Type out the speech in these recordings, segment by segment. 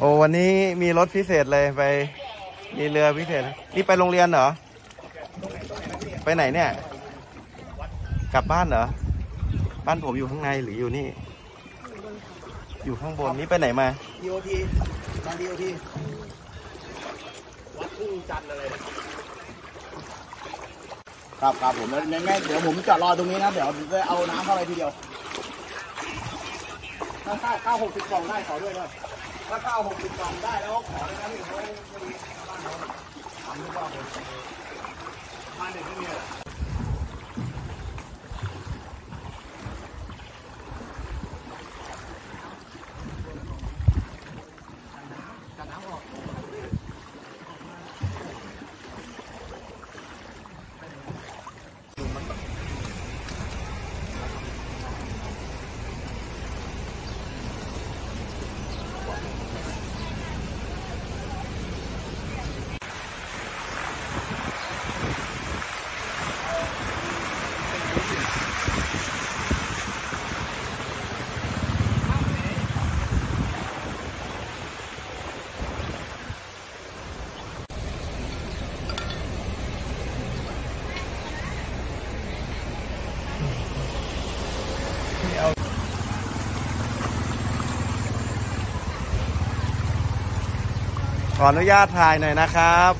โอ้วันนี้มีรถพิเศษเลยไป มีเรือพิเศษ นี่ไปโรงเรียนเหรอ ไปไหนเนี่ย กลับบ้านเหรอ บ้านผมอยู่ข้างในหรืออยู่นี่ อยู่ข้างบนนี่ไปไหนมาดีโอทมาดีโอทวัดทุ่งจันทร์อะไรครับครับผมแล้วแม่เดี๋ยวผมจอดรอตรงนี้นะ เดี๋ยวจะเอาน้ำเข้าไปทีเดียวข้าวข้าวหกสิบกล่องได้ขอด้วยนะ ถ้าข้าวหกสิบกล่องได้แล้วขอเลยนะพี่เขาพอดีบ้านเขาถามทุกว่าผมบ้านเด็กไม่มีเลย ขออนุญาตถ่ายหน่อยนะครับ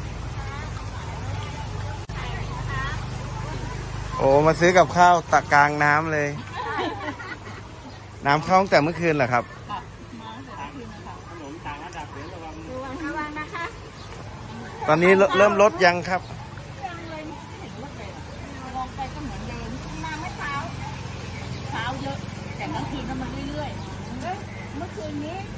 โอ้ มาซื้อกับข้าวตักกลางน้ำเลย น้ำเข้าตั้งแต่เมื่อคืนเหรอครับระวังระวังนะคะตอนนี้เริ่มเริ่มลดยังครับ ยังเลยไม่เห็นรถเลยอะมองไปก็เหมือนเดิมมาเมื่อเช้า เช้าเยอะ แต่เมื่อคืนน่ะมันเรื่อยๆเอ้ยเมื่อคืนนี้คืนมันน้อย